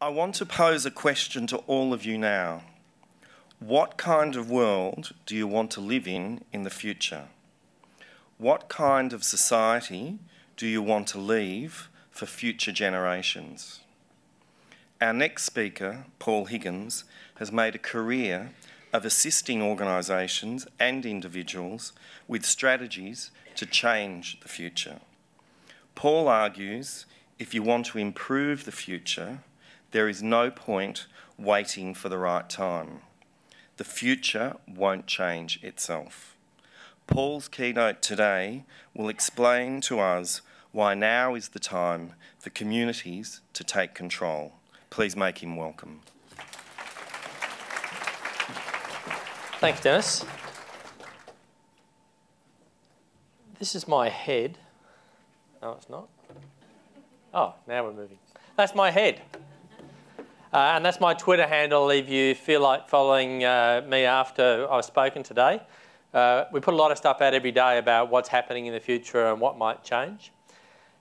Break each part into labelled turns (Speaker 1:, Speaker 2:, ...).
Speaker 1: I want to pose a question to all of you now. What kind of world do you want to live in in the future? What kind of society do you want to leave for future generations? Our next speaker, Paul Higgins, has made a career of assisting organisations and individuals with strategies to change the future. Paul argues if you want to improve the future, there is no point waiting for the right time. The future won't change itself. Paul's keynote today will explain to us why now is the time for communities to take control. Please make him welcome.
Speaker 2: Thanks, Dennis. This is my head. No, it's not. Oh, now we're moving. That's my head. Uh, and that's my Twitter handle if you feel like following uh, me after I've spoken today. Uh, we put a lot of stuff out every day about what's happening in the future and what might change.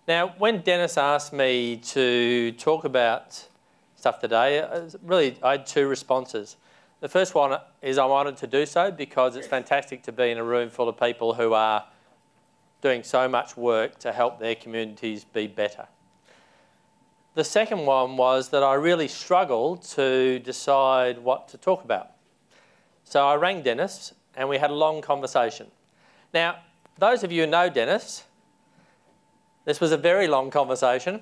Speaker 2: Now, when Dennis asked me to talk about stuff today, uh, really I had two responses. The first one is I wanted to do so because it's fantastic to be in a room full of people who are doing so much work to help their communities be better. The second one was that I really struggled to decide what to talk about. So I rang Dennis and we had a long conversation. Now, those of you who know Dennis, this was a very long conversation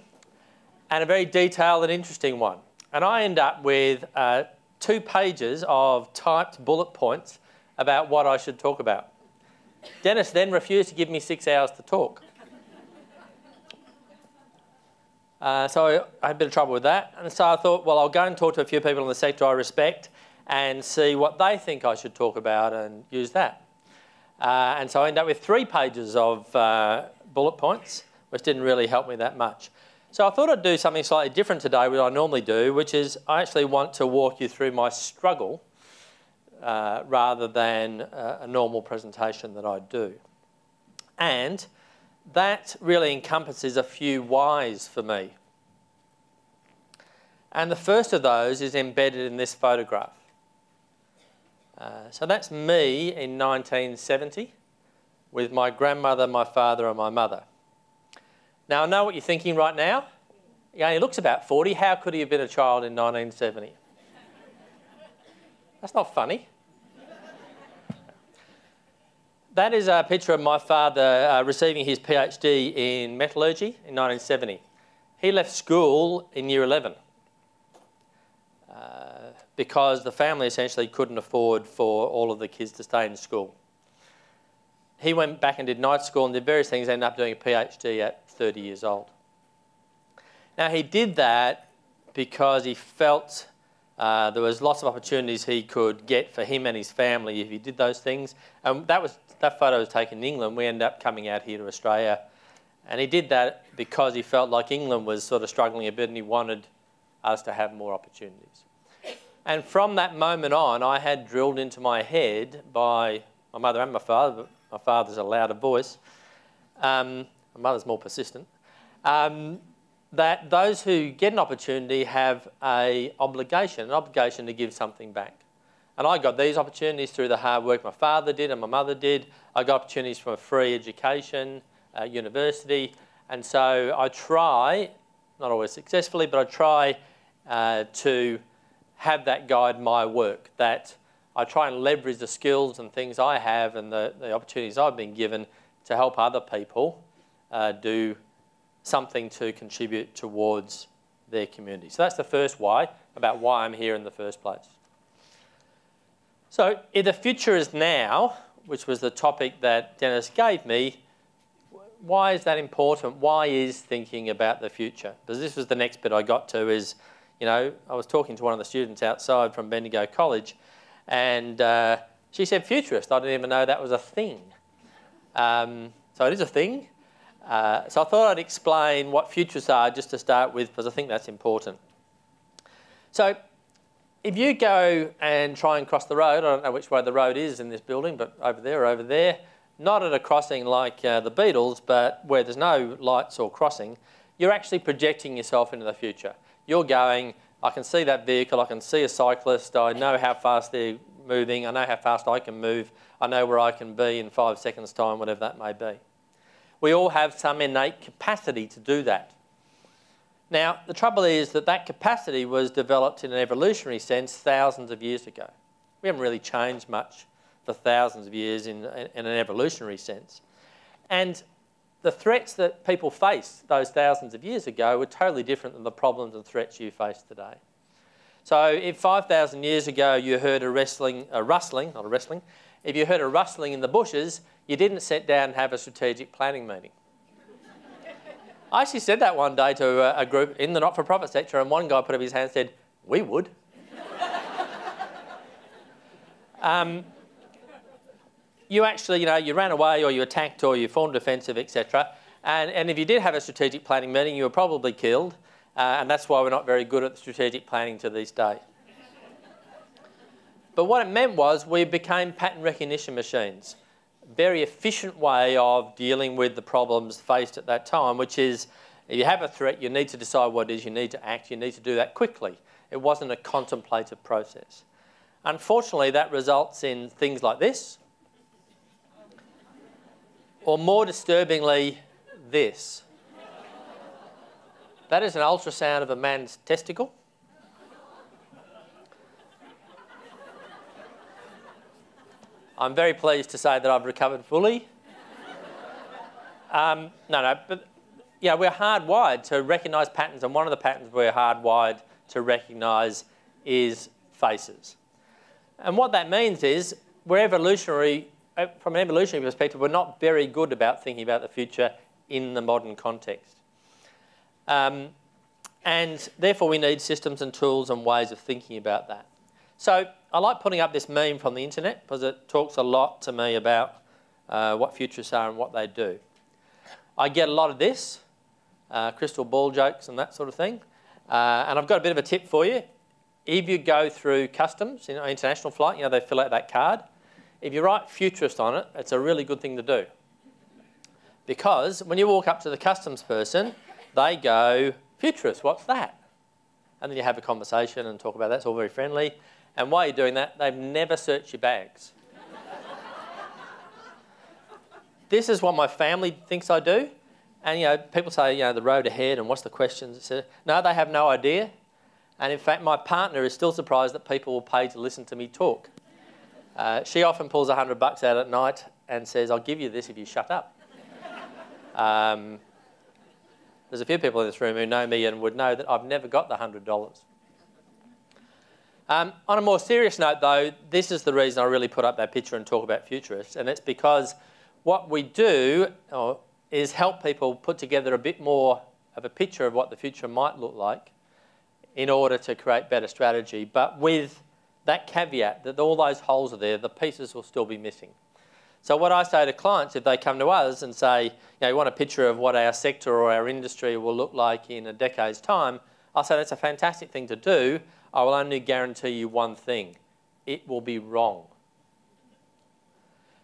Speaker 2: and a very detailed and interesting one. And I end up with uh, two pages of typed bullet points about what I should talk about. Dennis then refused to give me six hours to talk. Uh, so I had a bit of trouble with that. And so I thought, well, I'll go and talk to a few people in the sector I respect and see what they think I should talk about and use that. Uh, and so I ended up with three pages of uh, bullet points, which didn't really help me that much. So I thought I'd do something slightly different today, which I normally do, which is I actually want to walk you through my struggle uh, rather than a, a normal presentation that I do. And that really encompasses a few whys for me. And the first of those is embedded in this photograph. Uh, so that's me in 1970 with my grandmother, my father, and my mother. Now, I know what you're thinking right now. He looks about 40. How could he have been a child in 1970? That's not funny. That is a picture of my father uh, receiving his PhD in metallurgy in 1970. He left school in year 11 uh, because the family essentially couldn't afford for all of the kids to stay in school. He went back and did night school and did various things, ended up doing a PhD at 30 years old. Now, he did that because he felt uh, there was lots of opportunities he could get for him and his family if he did those things. And that was that photo was taken in England. We ended up coming out here to Australia. And he did that because he felt like England was sort of struggling a bit and he wanted us to have more opportunities. And from that moment on, I had drilled into my head by my mother and my father, but my father's a louder voice. Um, my mother's more persistent. Um, that those who get an opportunity have a obligation, an obligation to give something back. And I got these opportunities through the hard work my father did and my mother did. I got opportunities from a free education, uh, university. And so I try, not always successfully, but I try uh, to have that guide my work, that I try and leverage the skills and things I have and the, the opportunities I've been given to help other people uh, do something to contribute towards their community. So that's the first why, about why I'm here in the first place. So if the future is now, which was the topic that Dennis gave me, why is that important? Why is thinking about the future? Because this was the next bit I got to is, you know, I was talking to one of the students outside from Bendigo College and uh, she said futurist. I didn't even know that was a thing. Um, so it is a thing. Uh, so I thought I'd explain what futurists are just to start with because I think that's important. So if you go and try and cross the road, I don't know which way the road is in this building, but over there or over there, not at a crossing like uh, the Beatles, but where there's no lights or crossing, you're actually projecting yourself into the future. You're going, I can see that vehicle, I can see a cyclist, I know how fast they're moving, I know how fast I can move, I know where I can be in five seconds' time, whatever that may be. We all have some innate capacity to do that. Now, the trouble is that that capacity was developed in an evolutionary sense thousands of years ago. We haven't really changed much for thousands of years in, in an evolutionary sense. And the threats that people faced those thousands of years ago were totally different than the problems and threats you face today. So if 5,000 years ago you heard a, wrestling, a rustling, not a wrestling, if you heard a rustling in the bushes, you didn't sit down and have a strategic planning meeting. I actually said that one day to a, group in the not-for-profit sector, and one guy put up his hand and said, we would. um, you actually, you know, you ran away or you attacked or you formed defensive, etc. And, and if you did have a strategic planning meeting, you were probably killed. Uh, and that's why we're not very good at strategic planning to this day. but what it meant was we became pattern recognition machines. Very efficient way of dealing with the problems faced at that time, which is if you have a threat, you need to decide what it is, you need to act, you need to do that quickly. It wasn't a contemplative process. Unfortunately, that results in things like this, or more disturbingly, this. That is an ultrasound of a man's testicle. I'm very pleased to say that I've recovered fully. Um, no, no, but yeah, we're hardwired to recognise patterns, and one of the patterns we're hardwired to recognise is faces. And what that means is we're evolutionary uh, from an evolutionary perspective, we're not very good about thinking about the future in the modern context. Um, and therefore, we need systems and tools and ways of thinking about that. So I like putting up this meme from the internet because it talks a lot to me about uh, what futurists are and what they do. I get a lot of this, uh, crystal ball jokes and that sort of thing. Uh, and I've got a bit of a tip for you. If you go through customs, you know, international flight, you know, they fill out that card. If you write futurist on it, it's a really good thing to do. Because when you walk up to the customs person, they go, futurist, what's that? And then you have a conversation and talk about that. It's all very friendly. And while you're doing that, they've never searched your bags. this is what my family thinks I do. And you know, people say, you know, the road ahead and what's the questions? No, they have no idea. And in fact, my partner is still surprised that people will pay to listen to me talk. Uh, she often pulls a hundred bucks out at night and says, I'll give you this if you shut up. um, there's a few people in this room who know me and would know that I've never got the hundred dollars. Um, on a more serious note, though, this is the reason I really put up that picture and talk about futurists, and it's because what we do is help people put together a bit more of a picture of what the future might look like in order to create better strategy, but with that caveat that all those holes are there, the pieces will still be missing. So what I say to clients, if they come to us and say, you know, you want a picture of what our sector or our industry will look like in a decade's time, I'll say that's a fantastic thing to do. I will only guarantee you one thing. It will be wrong.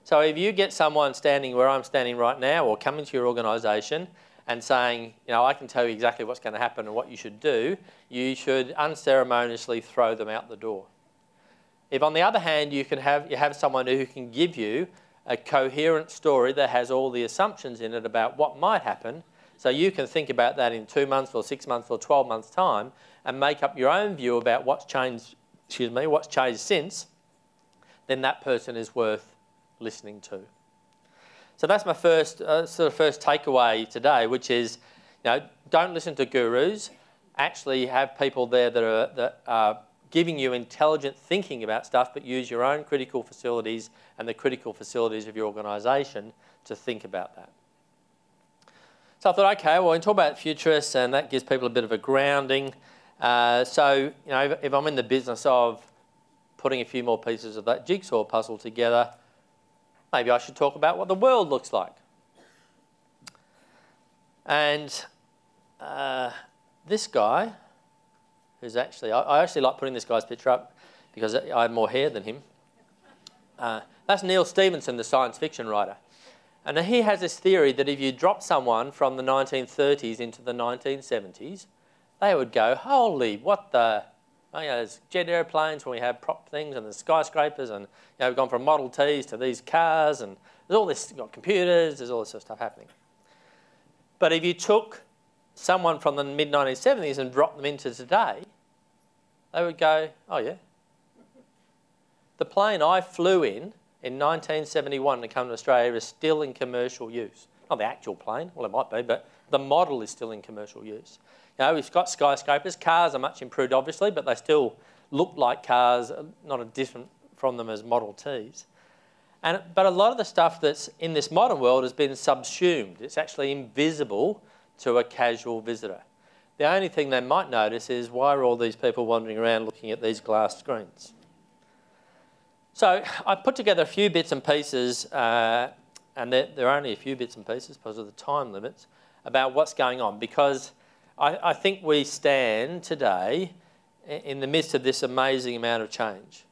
Speaker 2: So if you get someone standing where I'm standing right now or coming to your organisation and saying, you know, I can tell you exactly what's going to happen and what you should do, you should unceremoniously throw them out the door. If on the other hand you can have you have someone who can give you a coherent story that has all the assumptions in it about what might happen, so you can think about that in two months or six months or 12 months time and make up your own view about what's changed, excuse me, what's changed since, then that person is worth listening to. So that's my first uh, sort of first takeaway today, which is, you know, don't listen to gurus. Actually, have people there that are that are giving you intelligent thinking about stuff, but use your own critical facilities and the critical facilities of your organisation to think about that. So I thought, okay, well, we talk about futurists, and that gives people a bit of a grounding. Uh, so, you know, if I'm in the business of putting a few more pieces of that jigsaw puzzle together, maybe I should talk about what the world looks like. And uh, this guy who's actually, I, I, actually like putting this guy's picture up because I have more hair than him. Uh, that's Neal Stephenson, the science fiction writer. And he has this theory that if you drop someone from the 1930s into the 1970s, they would go, holy, what the, oh, you know, there's jet airplanes when we have prop things and the skyscrapers and, you know, we've gone from Model Ts to these cars and there's all this, got computers, there's all this sort of stuff happening. But if you took someone from the mid-1970s and dropped them into today, they would go, oh yeah. The plane I flew in in 1971 to come to Australia is still in commercial use. Not the actual plane, well it might be, but the model is still in commercial use. Know, we've got skyscrapers. Cars are much improved, obviously, but they still look like cars, not a different from them as Model Ts. And, but a lot of the stuff that's in this modern world has been subsumed. It's actually invisible to a casual visitor. The only thing they might notice is why are all these people wandering around looking at these glass screens? So I put together a few bits and pieces, uh, and there, there, are only a few bits and pieces because of the time limits, about what's going on because I, I think we stand today in the midst of this amazing amount of change.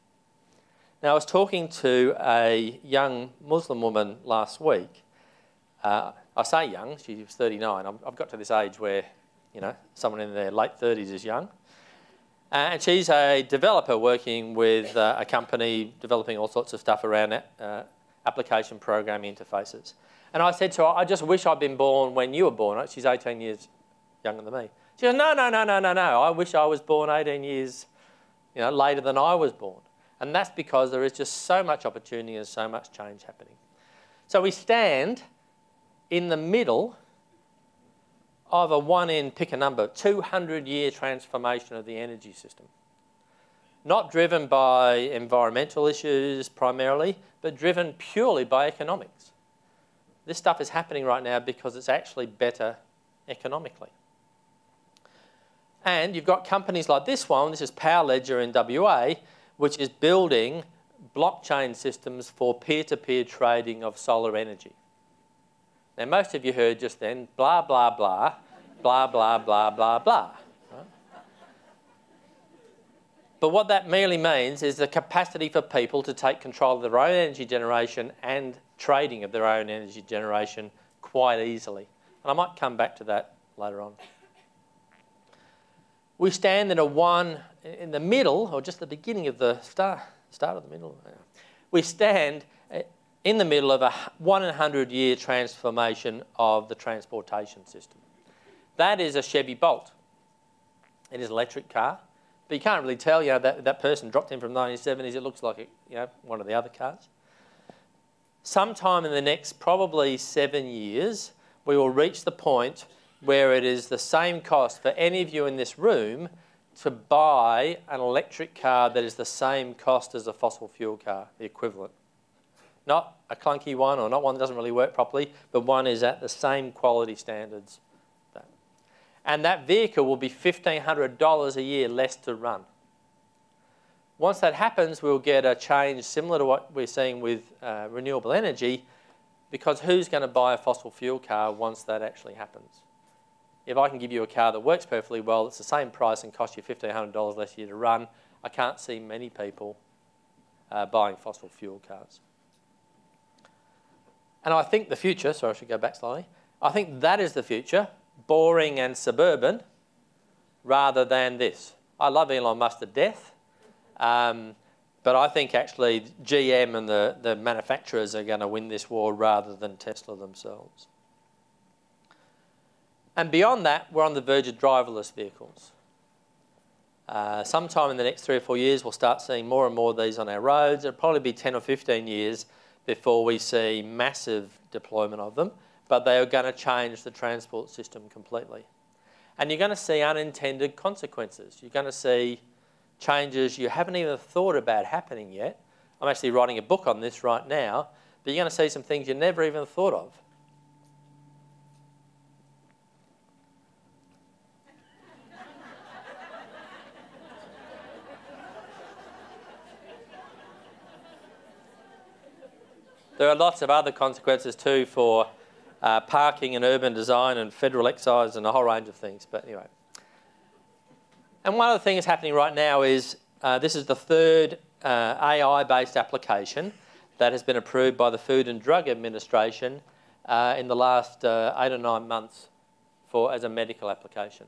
Speaker 2: Now, I was talking to a young Muslim woman last week. Uh, I say young, she was 39. i have got to this age where, you know, someone in their late 30s is young. Uh, and she's a developer working with uh, a company developing all sorts of stuff around uh, application programming interfaces. And I said to her, I just wish I'd been born when you were born. She's 18 years younger than me. She goes, no, no, no, no, no, no. I wish I was born 18 years you know, later than I was born. And that's because there is just so much opportunity and so much change happening. So we stand in the middle of a one in, pick a number, 200 year transformation of the energy system. Not driven by environmental issues primarily, but driven purely by economics. This stuff is happening right now because it's actually better economically. And you've got companies like this one, this is Power Ledger in WA, which is building blockchain systems for peer-to-peer -peer trading of solar energy. Now, most of you heard just then, blah, blah, blah, blah, blah, blah, blah, blah. But what that merely means is the capacity for people to take control of their own energy generation and trading of their own energy generation quite easily. And I might come back to that later on. We stand in a one, in the middle, or just the beginning of the start, start of the middle. We stand eh, in the middle of a 100 year transformation of the transportation system. That is a Chevy Bolt. It is an electric car, but you can't really tell, you know, that, that person dropped in from the 1970s, it looks like, you know, one of the other cars. Sometime in the next probably seven years, we will reach the point where it is the same cost for any of you in this room to buy an electric car that is the same cost as a fossil fuel car, the equivalent. Not a clunky one or not one that doesn't really work properly, but one is at the same quality standards. And that vehicle will be $1,500 a year less to run. Once that happens, we'll get a change similar to what we're seeing with uh, renewable energy, because who's going to buy a fossil fuel car once that actually happens? If I can give you a car that works perfectly well, it's the same price and costs you $1,500 less a year to run, I can't see many people uh, buying fossil fuel cars. And I think the future, sorry, I should go back slightly. I think that is the future, boring and suburban, rather than this. I love Elon Musk to death, um, but I think actually GM and the, the manufacturers are going to win this war rather than Tesla themselves. And beyond that, we're on the verge of driverless vehicles. Uh, sometime in the next three or four years, we'll start seeing more and more of these on our roads. It'll probably be 10 or 15 years before we see massive deployment of them, but they are going to change the transport system completely. And you're going to see unintended consequences. You're going to see changes you haven't even thought about happening yet. I'm actually writing a book on this right now, but you're going to see some things you never even thought of. There are lots of other consequences too for uh, parking and urban design and federal excise and a whole range of things. But anyway. And one of the things happening right now is uh, this is the third uh, AI-based application that has been approved by the Food and Drug Administration uh, in the last uh, eight or nine months for as a medical application.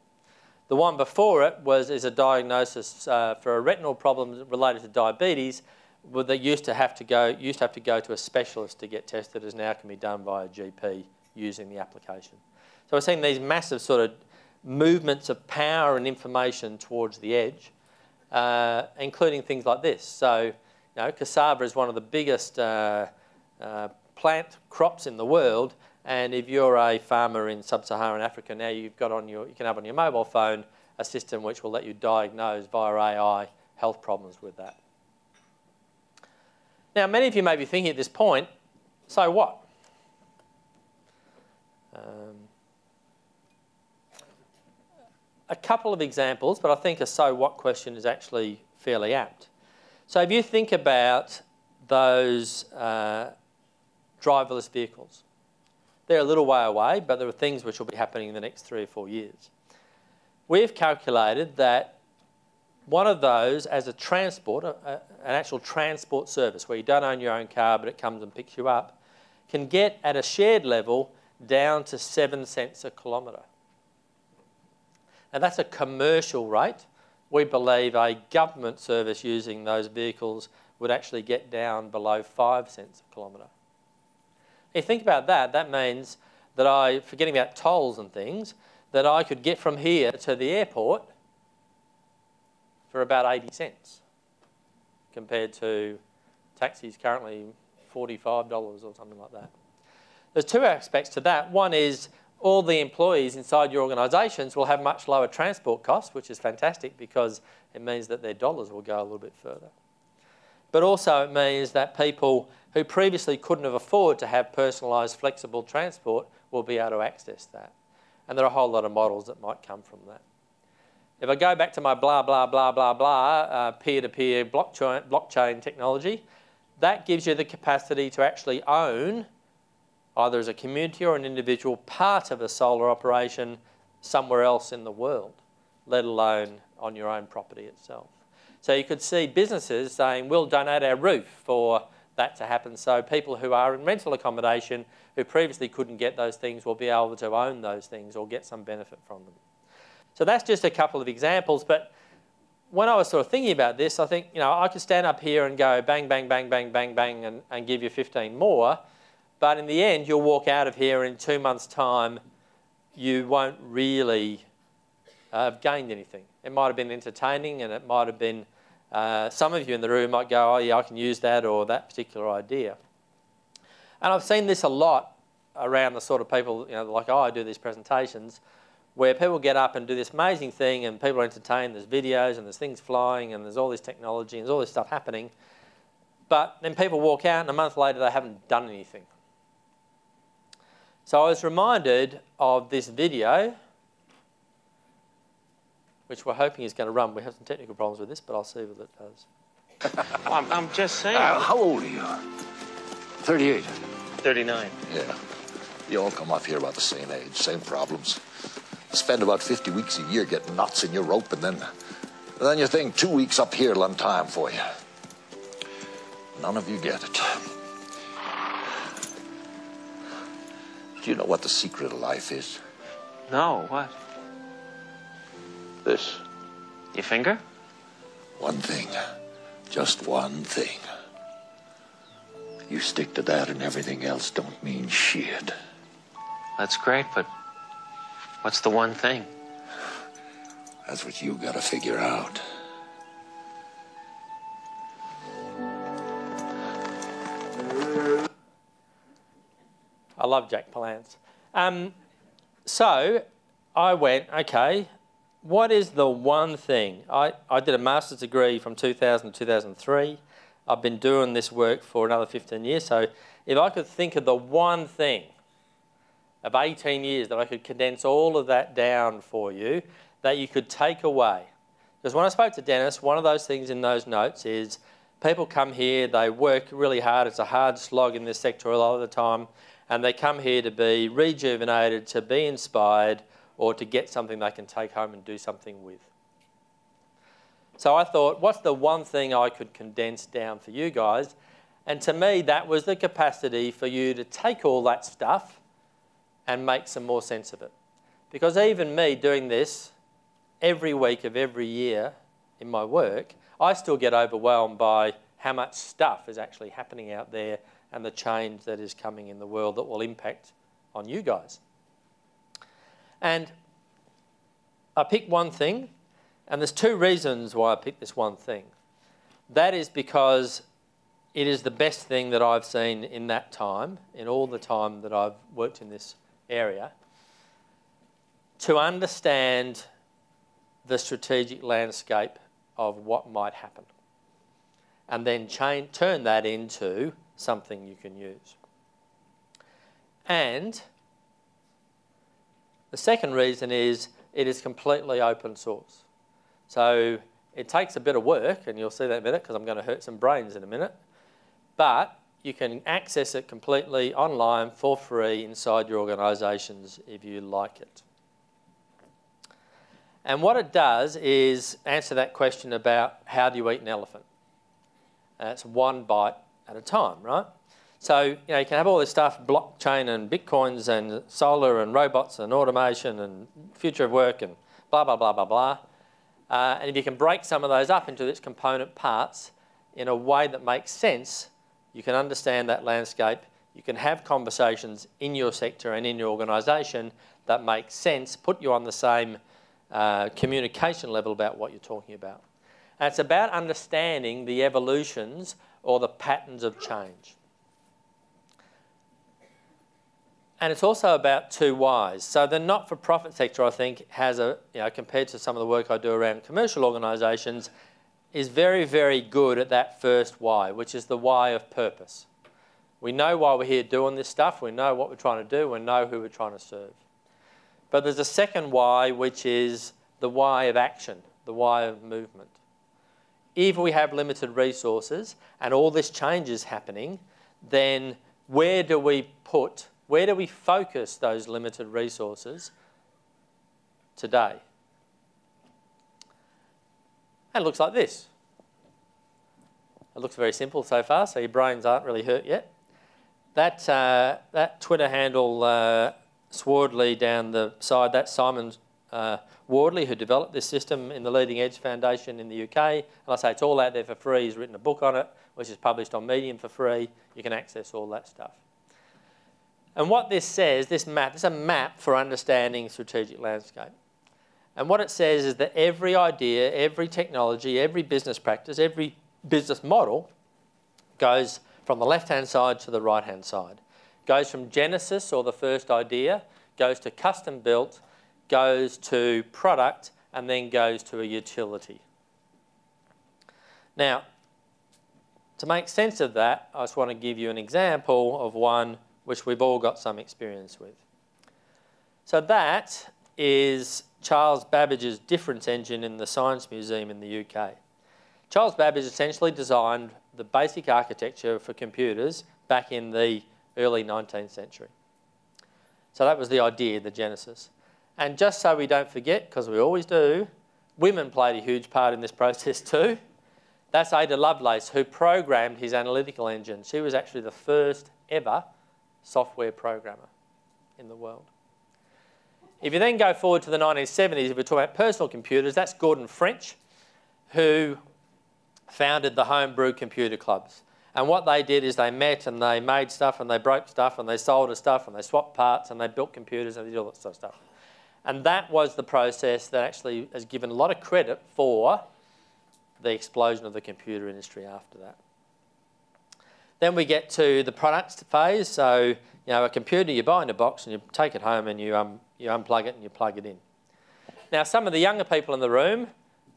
Speaker 2: The one before it was is a diagnosis uh, for a retinal problem related to diabetes that used to have to go used to have to go to a specialist to get tested, as now can be done by a GP using the application. So we're seeing these massive sort of movements of power and information towards the edge, uh, including things like this. So, you know, cassava is one of the biggest uh, uh, plant crops in the world, and if you're a farmer in sub-Saharan Africa now, you've got on your, you can have on your mobile phone a system which will let you diagnose via AI health problems with that. Now, many of you may be thinking at this point, so what? Um, a couple of examples, but I think a so what question is actually fairly apt. So if you think about those uh, driverless vehicles, they're a little way away, but there are things which will be happening in the next three or four years. We've calculated that one of those as a transport, a, a, an actual transport service where you don't own your own car but it comes and picks you up, can get at a shared level down to seven cents a kilometre. Now that's a commercial rate. We believe a government service using those vehicles would actually get down below five cents a kilometre. If you think about that, that means that I, forgetting about tolls and things, that I could get from here to the airport for about 80 cents compared to taxis currently $45 or something like that. There's two aspects to that. One is all the employees inside your organisations will have much lower transport costs, which is fantastic because it means that their dollars will go a little bit further. But also it means that people who previously couldn't have afforded to have personalised flexible transport will be able to access that. And there are a whole lot of models that might come from that. If I go back to my blah, blah, blah, blah, blah, uh, peer-to-peer -peer blockchain, blockchain technology, that gives you the capacity to actually own either as a community or an individual part of a solar operation somewhere else in the world, let alone on your own property itself. So you could see businesses saying, we'll donate our roof for that to happen. So people who are in rental accommodation who previously couldn't get those things will be able to own those things or get some benefit from them. So that's just a couple of examples. But when I was sort of thinking about this, I think, you know, I could stand up here and go bang, bang, bang, bang, bang, bang, and, and give you 15 more. But in the end, you'll walk out of here in two months' time, you won't really uh, have gained anything. It might have been entertaining and it might have been, uh, some of you in the room might go, oh yeah, I can use that or that particular idea. And I've seen this a lot around the sort of people, you know, like oh, I do these presentations, where people get up and do this amazing thing and people are entertained, there's videos and there's things flying and there's all this technology and there's all this stuff happening. But then people walk out and a month later they haven't done anything. So I was reminded of this video, which we're hoping is going to run. We have some technical problems with this, but I'll see what it does.
Speaker 3: I'm, I'm, just saying.
Speaker 4: Uh, how old are you? 38.
Speaker 3: 39.
Speaker 4: Yeah. You all come up here about the same age, same problems. Spend about 50 weeks a year getting knots in your rope, and then, and then you think two weeks up here will time for you. None of you get it. Do you know what the secret of life is?
Speaker 3: No, what?
Speaker 4: This.
Speaker 3: Your finger?
Speaker 4: One thing. Just one thing. You stick to that and everything else don't mean shit.
Speaker 3: That's great, but what's the one thing?
Speaker 4: That's what you gotta figure out.
Speaker 2: I love Jack Palance. Um, so I went, okay, what is the one thing? I, I did a master's degree from 2000 to 2003. I've been doing this work for another 15 years. So if I could think of the one thing of 18 years that I could condense all of that down for you, that you could take away. Because when I spoke to Dennis, one of those things in those notes is people come here, they work really hard. It's a hard slog in this sector a lot of the time and they come here to be rejuvenated, to be inspired, or to get something they can take home and do something with. So I thought, what's the one thing I could condense down for you guys? And to me, that was the capacity for you to take all that stuff and make some more sense of it. Because even me doing this every week of every year in my work, I still get overwhelmed by how much stuff is actually happening out there and the change that is coming in the world that will impact on you guys. And I picked one thing, and there's two reasons why I picked this one thing. That is because it is the best thing that I've seen in that time, in all the time that I've worked in this area, to understand the strategic landscape of what might happen and then chain, turn that into something you can use. And the second reason is it is completely open source. So it takes a bit of work, and you'll see that in a minute because I'm going to hurt some brains in a minute. But you can access it completely online for free inside your organisations if you like it. And what it does is answer that question about how do you eat an elephant? And it's one bite at a time, right? So you know you can have all this stuff, blockchain and bitcoins and solar and robots and automation and future of work and blah blah blah blah blah. Uh, and if you can break some of those up into its component parts in a way that makes sense, you can understand that landscape. You can have conversations in your sector and in your organisation that make sense, put you on the same uh, communication level about what you're talking about. And it's about understanding the evolutions or the patterns of change. And it's also about two whys. So the not-for-profit sector, I think, has a, you know, compared to some of the work I do around commercial organisations, is very, very good at that first why, which is the why of purpose. We know why we're here doing this stuff. We know what we're trying to do. We know who we're trying to serve. But there's a second why, which is the why of action, the why of movement if we have limited resources and all this change is happening, then where do we put, where do we focus those limited resources today? And it looks like this. It looks very simple so far, so your brains aren't really hurt yet. That, uh, that Twitter handle, uh, Swardley down the side, that's Simon uh, Wardley, who developed this system in the Leading Edge Foundation in the UK. And I say it's all out there for free. He's written a book on it, which is published on Medium for free. You can access all that stuff. And what this says, this map, is a map for understanding strategic landscape. And what it says is that every idea, every technology, every business practice, every business model goes from the left-hand side to the right-hand side. Goes from genesis, or the first idea, goes to custom built, goes to product, and then goes to a utility. Now, to make sense of that, I just want to give you an example of one which we've all got some experience with. So that is Charles Babbage's difference engine in the Science Museum in the UK. Charles Babbage essentially designed the basic architecture for computers back in the early 19th century. So that was the idea, the genesis. And just so we don't forget, because we always do, women played a huge part in this process too. That's Ada Lovelace, who programmed his analytical engine. She was actually the first ever software programmer in the world. If you then go forward to the 1970s, if we're talking about personal computers, that's Gordon French, who founded the homebrew computer clubs. And what they did is they met and they made stuff and they broke stuff and they sold stuff and they swapped parts and they built computers and they did all that sort of stuff. And that was the process that actually has given a lot of credit for the explosion of the computer industry after that. Then we get to the products phase. So, you know, a computer you buy in a box and you take it home and you, um, you unplug it and you plug it in. Now, some of the younger people in the room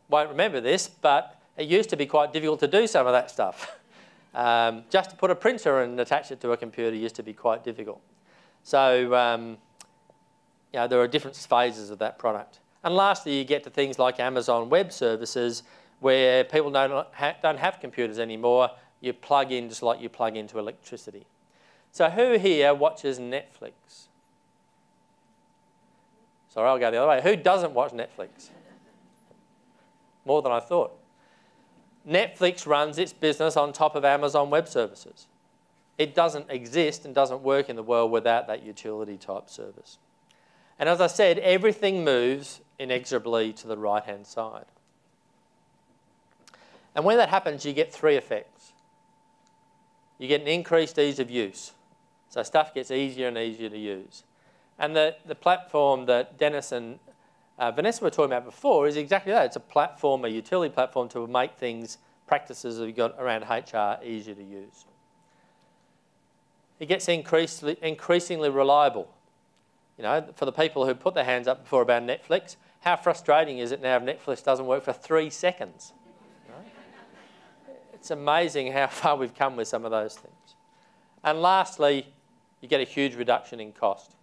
Speaker 2: won't remember this, but it used to be quite difficult to do some of that stuff. um, just to put a printer and attach it to a computer used to be quite difficult. So, um, you know, there are different phases of that product. And lastly, you get to things like Amazon Web Services, where people don't, ha don't have computers anymore. You plug in just like you plug into electricity. So who here watches Netflix? Sorry, I'll go the other way. Who doesn't watch Netflix? More than I thought. Netflix runs its business on top of Amazon Web Services. It doesn't exist and doesn't work in the world without that utility type service. And as I said, everything moves inexorably to the right-hand side. And when that happens, you get three effects. You get an increased ease of use. So stuff gets easier and easier to use. And the, the platform that Dennis and uh, Vanessa were talking about before is exactly that. It's a platform, a utility platform to make things, practices that we've got around HR easier to use. It gets increasingly, increasingly reliable. You know, for the people who put their hands up before about Netflix, how frustrating is it now if Netflix doesn't work for three seconds? Right? It's amazing how far we've come with some of those things. And lastly, you get a huge reduction in cost.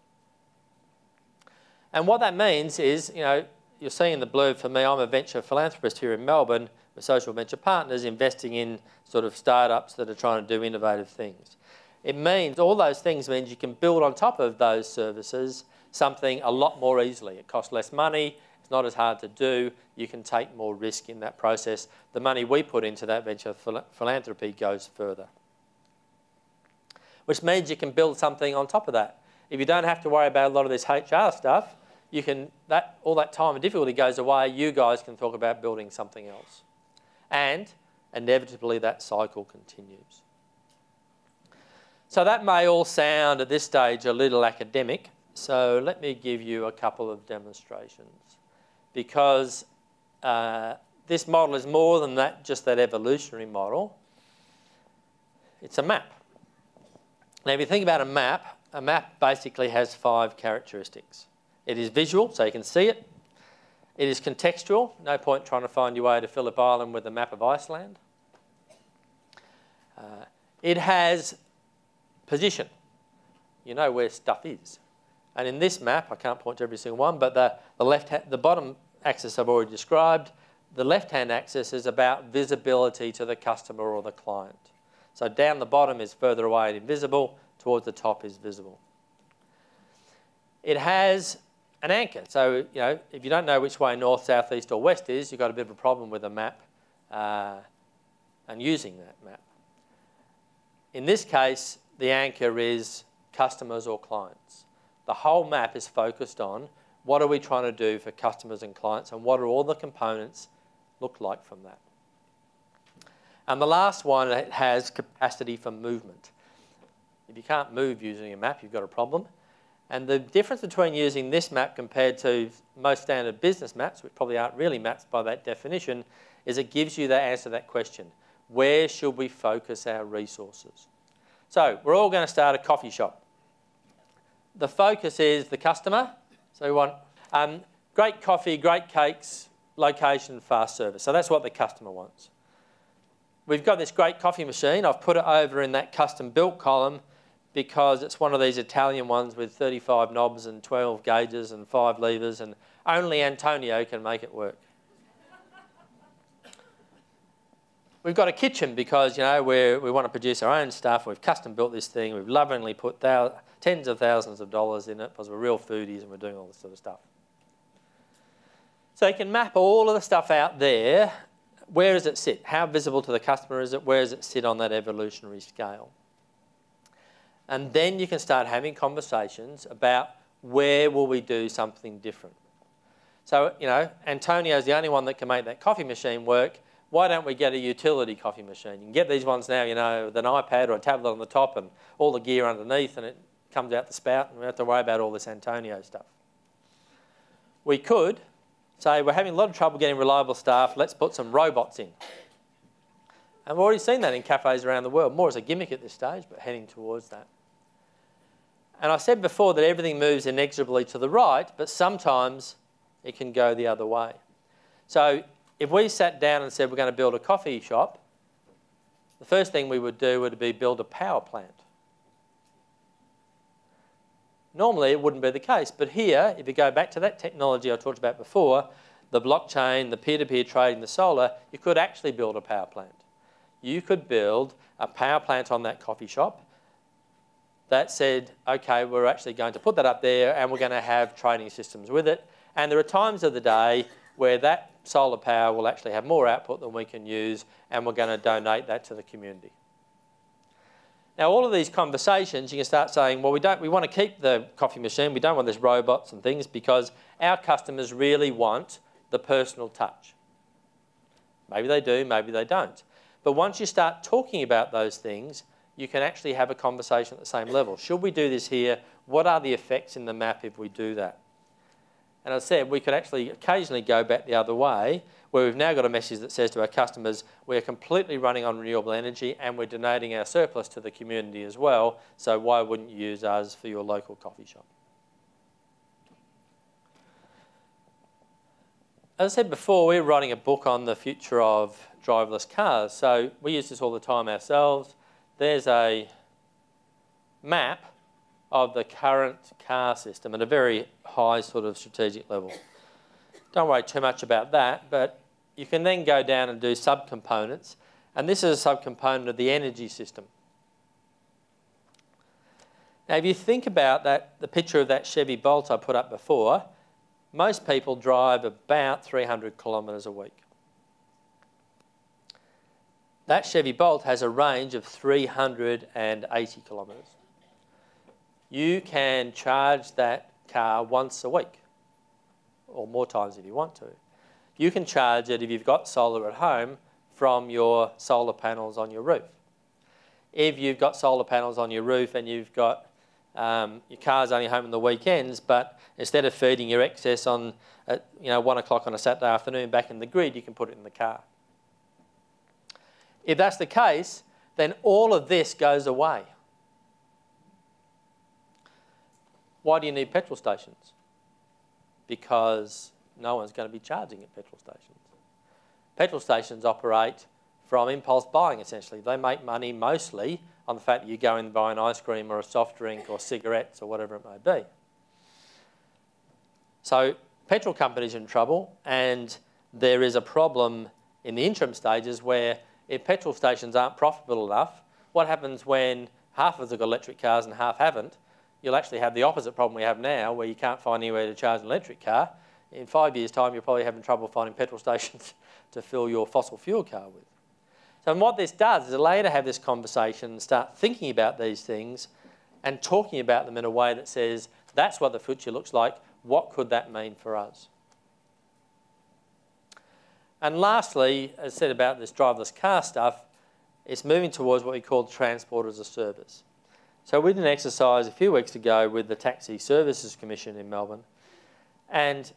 Speaker 2: And what that means is, you know, you're seeing the blurb for me, I'm a venture philanthropist here in Melbourne with social venture partners investing in sort of startups that are trying to do innovative things. It means, all those things means you can build on top of those services something a lot more easily. It costs less money, it's not as hard to do, you can take more risk in that process. The money we put into that venture philanthropy goes further. Which means you can build something on top of that. If you don't have to worry about a lot of this HR stuff, you can, that, all that time and difficulty goes away, you guys can talk about building something else. And inevitably that cycle continues. So that may all sound at this stage a little academic, so let me give you a couple of demonstrations because uh, this model is more than that, just that evolutionary model. It's a map. Now, if you think about a map, a map basically has five characteristics. It is visual, so you can see it. It is contextual. No point trying to find your way to Phillip Island with a map of Iceland. Uh, it has position. You know where stuff is. And in this map, I can't point to every single one, but the, the, left the bottom axis I've already described. The left-hand axis is about visibility to the customer or the client. So down the bottom is further away and invisible, towards the top is visible. It has an anchor. So, you know, if you don't know which way north, south, east or west is, you've got a bit of a problem with a map uh, and using that map. In this case, the anchor is customers or clients. The whole map is focused on what are we trying to do for customers and clients and what are all the components look like from that. And the last one, it has capacity for movement. If you can't move using a map, you've got a problem. And the difference between using this map compared to most standard business maps, which probably aren't really maps by that definition, is it gives you the answer to that question. Where should we focus our resources? So we're all going to start a coffee shop. The focus is the customer. So we want um, great coffee, great cakes, location, fast service. So that's what the customer wants. We've got this great coffee machine. I've put it over in that custom built column because it's one of these Italian ones with 35 knobs and 12 gauges and five levers, and only Antonio can make it work. We've got a kitchen because, you know, we we want to produce our own stuff. We've custom built this thing. We've lovingly put tens of thousands of dollars in it because we're real foodies and we're doing all this sort of stuff. So you can map all of the stuff out there. Where does it sit? How visible to the customer is it? Where does it sit on that evolutionary scale? And then you can start having conversations about where will we do something different. So, you know, Antonio's the only one that can make that coffee machine work. Why don't we get a utility coffee machine? You can get these ones now, you know, with an iPad or a tablet on the top and all the gear underneath and it comes out the spout and we don't have to worry about all this Antonio stuff. We could say we're having a lot of trouble getting reliable staff, let's put some robots in. And we've already seen that in cafes around the world, more as a gimmick at this stage, but heading towards that. And I said before that everything moves inexorably to the right, but sometimes it can go the other way. So if we sat down and said we're going to build a coffee shop, the first thing we would do would be build a power plant. Normally, it wouldn't be the case, but here, if you go back to that technology I talked about before, the blockchain, the peer-to-peer -peer trading, the solar, you could actually build a power plant. You could build a power plant on that coffee shop that said, okay, we're actually going to put that up there and we're going to have trading systems with it. And there are times of the day where that solar power will actually have more output than we can use and we're going to donate that to the community. Now, all of these conversations, you can start saying, well, we, don't, we want to keep the coffee machine, we don't want these robots and things because our customers really want the personal touch. Maybe they do, maybe they don't. But once you start talking about those things, you can actually have a conversation at the same level. Should we do this here? What are the effects in the map if we do that? And as I said, we could actually occasionally go back the other way, where we've now got a message that says to our customers, we're completely running on renewable energy and we're donating our surplus to the community as well, so why wouldn't you use us for your local coffee shop? As I said before, we're writing a book on the future of driverless cars, so we use this all the time ourselves. There's a map of the current car system at a very high sort of strategic level. Don't worry too much about that, but you can then go down and do subcomponents, and this is a subcomponent of the energy system. Now, if you think about that, the picture of that Chevy Bolt I put up before, most people drive about 300 kilometres a week. That Chevy Bolt has a range of 380 kilometres you can charge that car once a week or more times if you want to. You can charge it if you've got solar at home from your solar panels on your roof. If you've got solar panels on your roof and you've got um, your car's only home on the weekends, but instead of feeding your excess on at, you know one o'clock on a Saturday afternoon back in the grid, you can put it in the car. If that's the case, then all of this goes away. Why do you need petrol stations? Because no one's going to be charging at petrol stations. Petrol stations operate from impulse buying, essentially. They make money mostly on the fact that you go in and buy an ice cream or a soft drink or cigarettes or whatever it may be. So petrol companies are in trouble and there is a problem in the interim stages where if petrol stations aren't profitable enough, what happens when half of have got electric cars and half haven't? you'll actually have the opposite problem we have now, where you can't find anywhere to charge an electric car. In five years' time, you're probably having trouble finding petrol stations to fill your fossil fuel car with. So what this does is allow you to have this conversation and start thinking about these things and talking about them in a way that says, that's what the future looks like. What could that mean for us? And lastly, as I said about this driverless car stuff, it's moving towards what we call transport as a service. So we did an exercise a few weeks ago with the Taxi Services Commission in Melbourne. And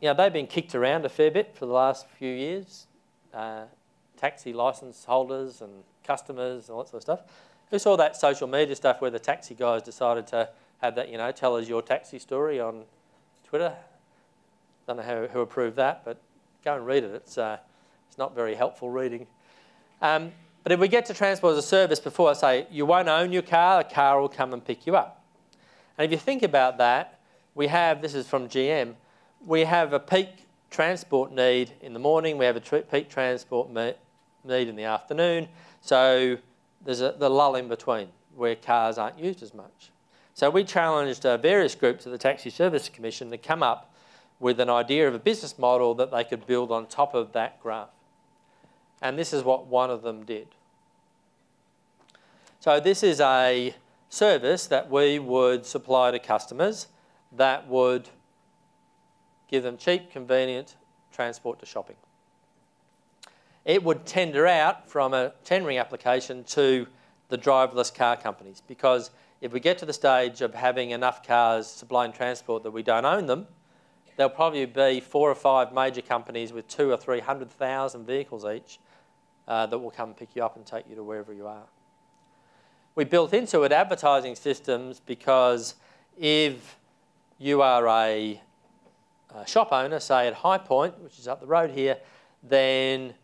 Speaker 2: you know, they've been kicked around a fair bit for the last few years. Uh, taxi license holders and customers and all that sort of stuff. Who saw that social media stuff where the taxi guys decided to have that, you know, tell us your taxi story on Twitter? Don't know who, who approved that, but go and read it. It's, uh, it's not very helpful reading. Um, but if we get to transport as a service before, I say you won't own your car, a car will come and pick you up. And if you think about that, we have, this is from GM, we have a peak transport need in the morning, we have a peak transport need in the afternoon, so there's a, the lull in between where cars aren't used as much. So we challenged uh, various groups of the Taxi Service Commission to come up with an idea of a business model that they could build on top of that graph. And this is what one of them did. So this is a service that we would supply to customers that would give them cheap, convenient transport to shopping. It would tender out from a tendering application to the driverless car companies because if we get to the stage of having enough cars supplying transport that we don't own them, there'll probably be four or five major companies with two or three hundred thousand vehicles each uh, that will come pick you up and take you to wherever you are. We built into it advertising systems because if you are a, a shop owner, say at Highpoint, which is up the road here, then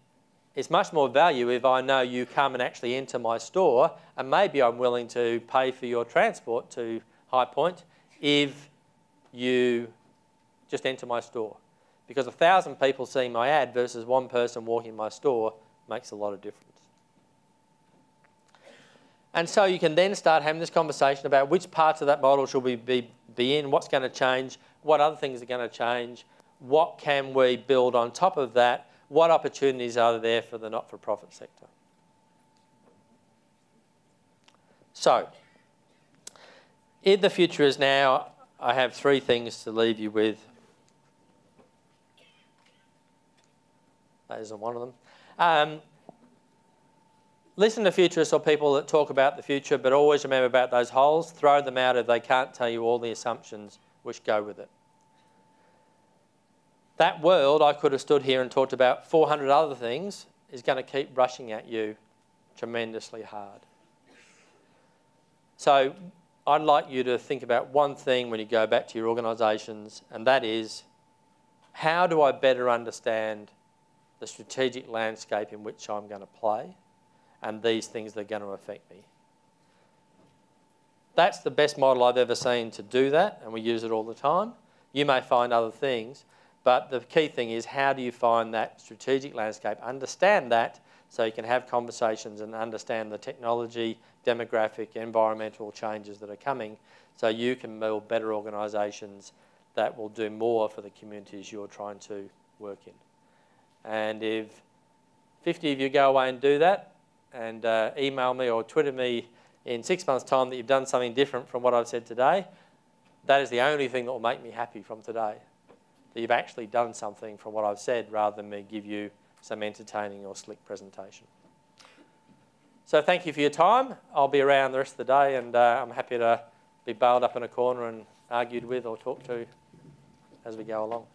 Speaker 2: it's much more value if I know you come and actually enter my store and maybe I'm willing to pay for your transport to Highpoint if you just enter my store. Because a thousand people seeing my ad versus one person walking my store makes a lot of difference. And so you can then start having this conversation about which parts of that model should we be, be in, what's going to change, what other things are going to change, what can we build on top of that, what opportunities are there for the not-for-profit sector. So, in the future is now, I have three things to leave you with. That isn't one of them. Um, listen to futurists or people that talk about the future, but always remember about those holes. Throw them out if they can't tell you all the assumptions which go with it. That world, I could have stood here and talked about 400 other things, is going to keep rushing at you tremendously hard. So I'd like you to think about one thing when you go back to your organisations, and that is how do I better understand the strategic landscape in which I'm going to play and these things that are going to affect me? That's the best model I've ever seen to do that, and we use it all the time. You may find other things, but the key thing is how do you find that strategic landscape, understand that so you can have conversations and understand the technology, demographic, environmental changes that are coming so you can build better organisations that will do more for the communities you're trying to work in. And if 50 of you go away and do that and uh, email me or Twitter me in six months' time that you've done something different from what I've said today, that is the only thing that will make me happy from today that you've actually done something from what I've said rather than me give you some entertaining or slick presentation. So thank you for your time. I'll be around the rest of the day and uh, I'm happy to be bailed up in a corner and argued with or talked to as we go along.